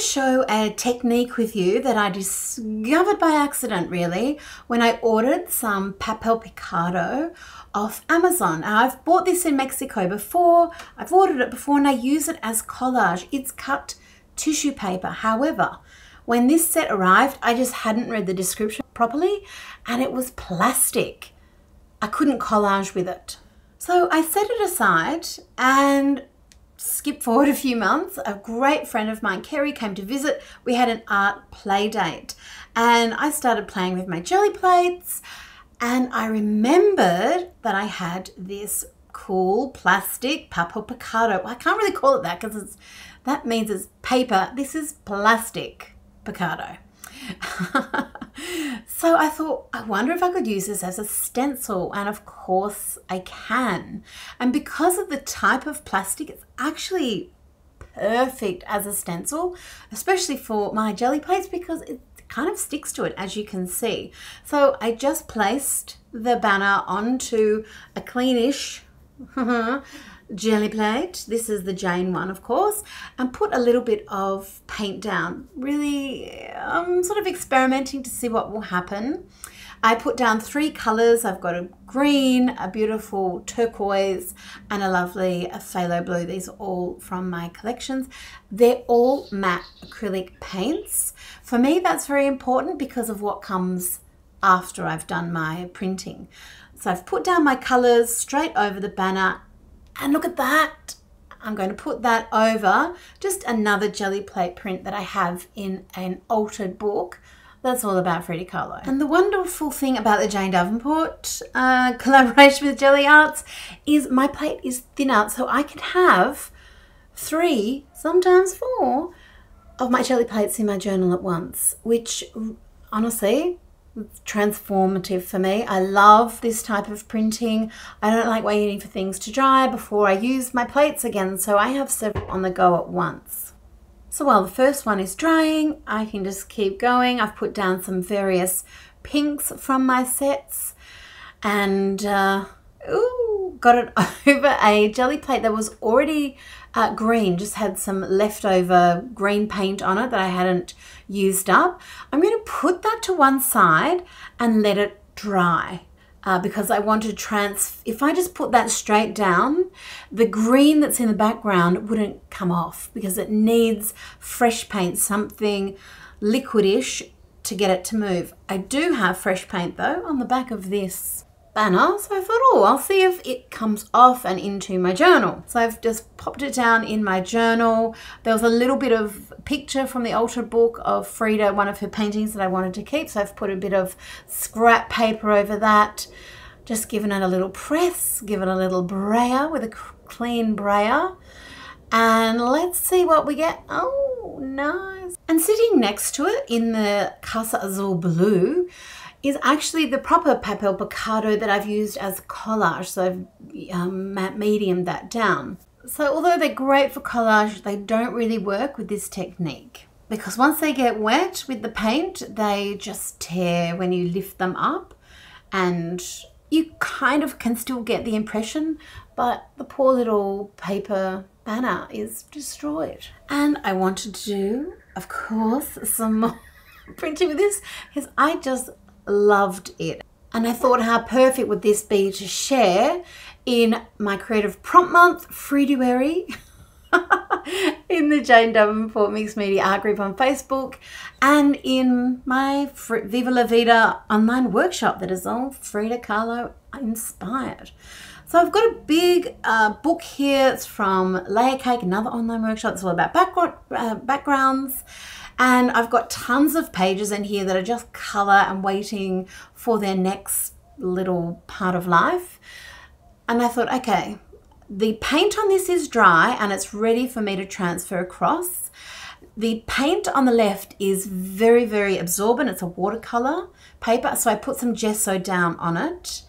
show a technique with you that I discovered by accident really when I ordered some papel picado off Amazon. Now, I've bought this in Mexico before, I've ordered it before and I use it as collage. It's cut tissue paper. However, when this set arrived, I just hadn't read the description properly and it was plastic. I couldn't collage with it. So I set it aside and skip forward a few months. A great friend of mine, Kerry, came to visit. We had an art play date and I started playing with my Gelli plates and I remembered that I had this cool plastic papel picado. I can't really call it that because it's that means it's paper. This is plastic picado. so I thought, I wonder if I could use this as a stencil. And of course I can. And because of the type of plastic, it's actually perfect as a stencil, especially for my Gelli plates because it kind of sticks to it as you can see. So I just placed the banner onto a cleanish uh-huh, Gelli plate. This is the Jane one, of course, and put a little bit of paint down. Really, I'm um, sort of experimenting to see what will happen. I put down three colors. I've got a green, a beautiful turquoise, and a lovely phthalo blue. These are all from my collections. They're all matte acrylic paints. For me, that's very important because of what comes after I've done my printing. So I've put down my colors straight over the banner and look at that. I'm going to put that over just another Gelli plate print that I have in an altered book that's all about Frida Kahlo. And the wonderful thing about the Jane Davenport uh, collaboration with Gelli Arts is my plate is thin thinner, so I can have three, sometimes four, of my Gelli plates in my journal at once, which honestly transformative for me. I love this type of printing. I don't like waiting for things to dry before I use my plates again, so I have several on the go at once. So while the first one is drying, I can just keep going. I've put down some various pinks from my sets and uh, ooh, got it over a Gelli plate that was already uh, green, just had some leftover green paint on it that I hadn't used up. I'm going to put that to one side and let it dry. Uh, because I want to trans. If I just put that straight down, the green that's in the background wouldn't come off because it needs fresh paint, something liquidish to get it to move. I do have fresh paint though on the back of this So I thought, oh, I'll see if it comes off and into my journal. So I've just popped it down in my journal. There was a little bit of picture from the altered book of Frida, one of her paintings that I wanted to keep. So I've put a bit of scrap paper over that. Just given it a little press, given a little brayer with a clean brayer. And let's see what we get. Oh, nice. And sitting next to it in the Casa Azul Blue, is actually the proper papel picado that I've used as collage. So I've um, medium that down. So although they're great for collage, they don't really work with this technique because once they get wet with the paint, they just tear when you lift them up and you kind of can still get the impression, but the poor little paper banner is destroyed. And I wanted to do, of course, some printing with this because I just loved it. And I thought how perfect would this be to share in my Creative Prompt Month, February, in the Jane Davenport Mixed Media Art Group on Facebook, and in my Viva La Vida online workshop that is all Frida Kahlo inspired. So I've got a big uh, book here. It's from Layer Cake, another online workshop. It's all about background, uh, backgrounds. And I've got tons of pages in here that are just color and waiting for their next little part of life. And I thought, okay, the paint on this is dry and it's ready for me to transfer across. The paint on the left is very, very absorbent. It's a watercolor paper. So I put some gesso down on it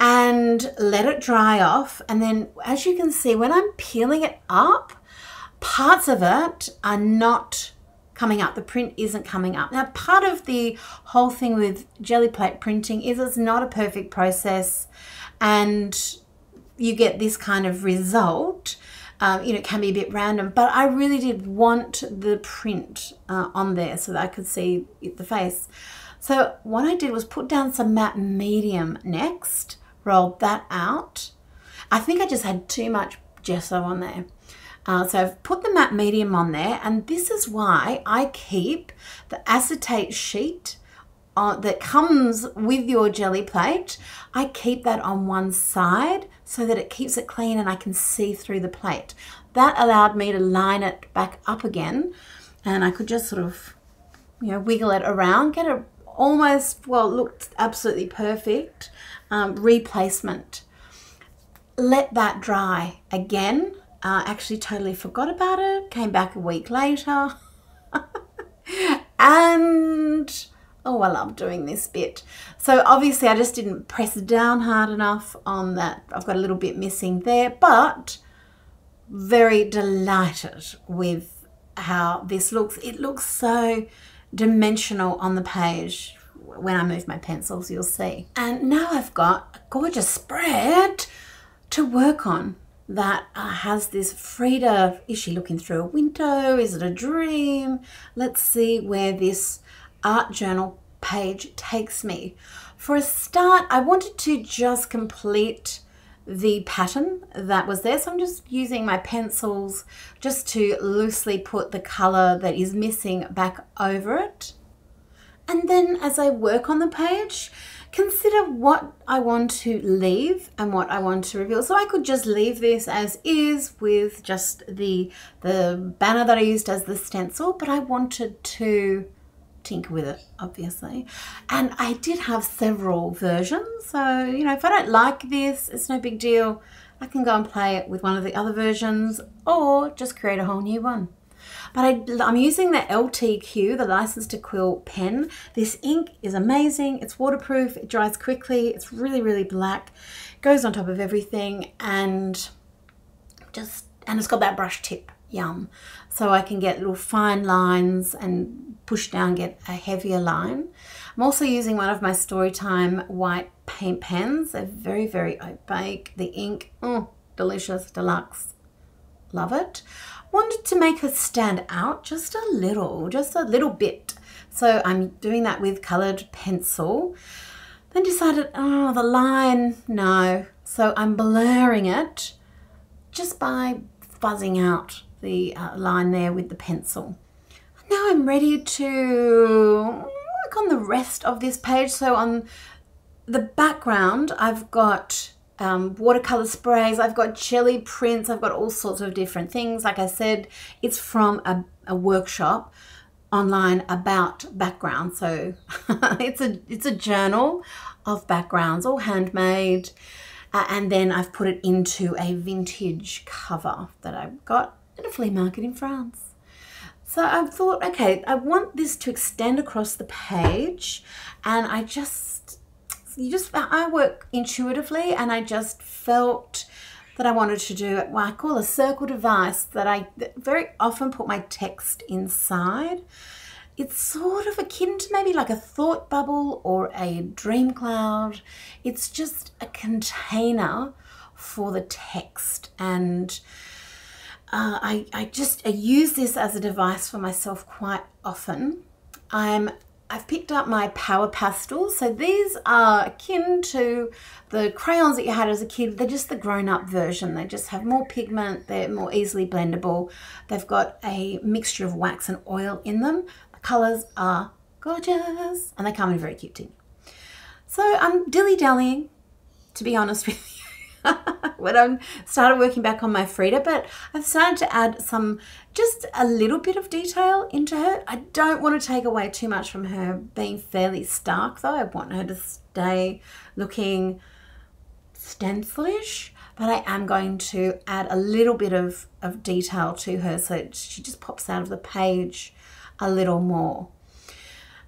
and let it dry off. And then as you can see, when I'm peeling it up, parts of it are not coming up. The print isn't coming up. Now, part of the whole thing with Gelli plate printing is it's not a perfect process and you get this kind of result. um, you know, it can be a bit random, but I really did want the print uh, on there so that I could see the face. So what I did was put down some matte medium next, rolled that out. I think I just had too much gesso on there. Uh, so I've put the matte medium on there and this is why I keep the acetate sheet uh, that comes with your Gelli plate. I keep that on one side so that it keeps it clean and I can see through the plate. That allowed me to line it back up again and I could just sort of, you know, wiggle it around, get it almost, well, looked absolutely perfect um, replacement. Let that dry again uh, actually totally forgot about it. Came back a week later. and oh, I love doing this bit. So obviously I just didn't press down hard enough on that. I've got a little bit missing there, but very delighted with how this looks. It looks so dimensional on the page. When I move my pencils, you'll see. And now I've got a gorgeous spread to work on that uh, has this Frida, is she looking through a window? Is it a dream? Let's see where this art journal page takes me. For a start, I wanted to just complete the pattern that was there. So I'm just using my pencils just to loosely put the color that is missing back over it. And then as I work on the page, consider what I want to leave and what I want to reveal. So I could just leave this as is with just the, the banner that I used as the stencil, but I wanted to tinker with it, obviously. And I did have several versions. So, you know, if I don't like this, it's no big deal. I can go and play it with one of the other versions or just create a whole new one. But I, am using the LTQ, the License to Quill pen. This ink is amazing. It's waterproof. It dries quickly. It's really, really black. Goes on top of everything and just, and it's got that brush tip. Yum. So I can get little fine lines and push down, get a heavier line. I'm also using one of my Storytime white paint pens. They're very, very opaque. The ink, oh, delicious, deluxe. Love it wanted to make her stand out just a little, just a little bit. So I'm doing that with colored pencil. Then decided, oh, the line, no. So I'm blurring it just by fuzzing out the uh, line there with the pencil. Now I'm ready to work on the rest of this page. So on the background, I've got um, watercolor sprays. I've got Gelli prints. I've got all sorts of different things. Like I said, it's from a, a workshop online about background. So it's a it's a journal of backgrounds, all handmade. Uh, and then I've put it into a vintage cover that I got at a flea market in France. So I thought, okay, I want this to extend across the page and I just you just I work intuitively and I just felt that I wanted to do what I call a circle device that I very often put my text inside. It's sort of akin to maybe like a thought bubble or a dream cloud. It's just a container for the text and uh, I, I just I use this as a device for myself quite often. I'm I've picked up my Power Pastels. So these are akin to the crayons that you had as a kid. They're just the grown-up version. They just have more pigment. They're more easily blendable. They've got a mixture of wax and oil in them. The colours are gorgeous and they come in a very cute tin. So I'm dilly-dallying, to be honest with you. when I started working back on my Frida, but I've started to add some, just a little bit of detail into her. I don't want to take away too much from her being fairly stark though. I want her to stay looking stencilish, but I am going to add a little bit of, of detail to her so she just pops out of the page a little more.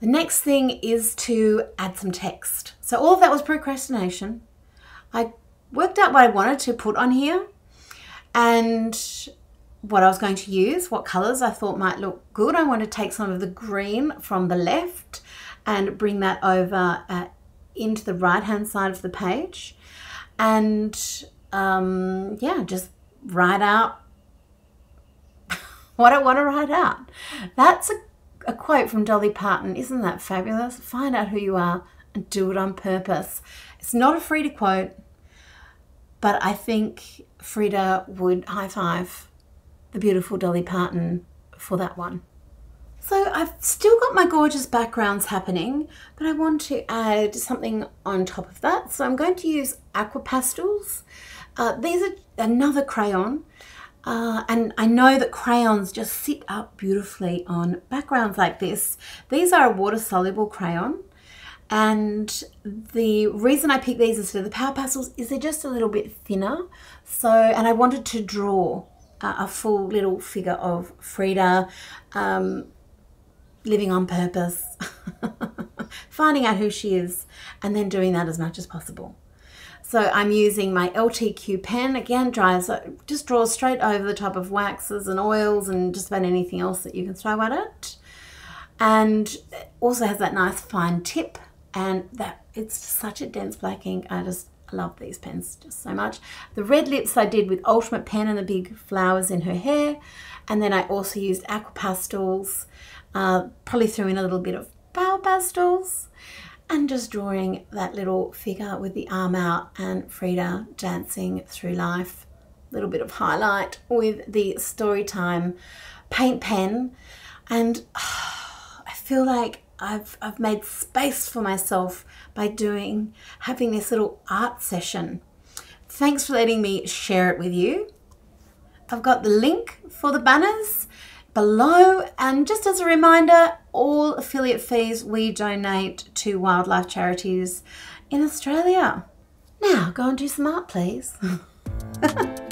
The next thing is to add some text. So all of that was procrastination. I worked out what I wanted to put on here and what I was going to use, what colors I thought might look good. I want to take some of the green from the left and bring that over uh, into the right hand side of the page and um, yeah just write out what I want to write out. That's a, a quote from Dolly Parton. Isn't that fabulous? Find out who you are and do it on purpose. It's not a free to quote, but I think Frida would high five the beautiful Dolly Parton for that one. So I've still got my gorgeous backgrounds happening, but I want to add something on top of that. So I'm going to use Aqua Pastels. Uh, these are another crayon. Uh, and I know that crayons just sit up beautifully on backgrounds like this. These are a water-soluble crayon. And the reason I picked these instead of the Power Pastels is they're just a little bit thinner. So, and I wanted to draw a full little figure of Frida. Um, living on purpose, finding out who she is, and then doing that as much as possible. So I'm using my LTQ pen, again dries, just draws straight over the top of waxes and oils and just about anything else that you can throw at it. And also has that nice fine tip and that it's such a dense black ink. I just love these pens just so much. The red lips I did with Ultimate Pen and the big flowers in her hair. And then I also used Aqua Pastels uh, probably threw in a little bit of Power Pastels and just drawing that little figure with the arm out and Frida dancing through life. A little bit of highlight with the Storytime paint pen. And oh, I feel like I've, I've made space for myself by doing, having this little art session. Thanks for letting me share it with you. I've got the link for the banners below. And just as a reminder, all affiliate fees we donate to wildlife charities in Australia. Now, go and do some art, please.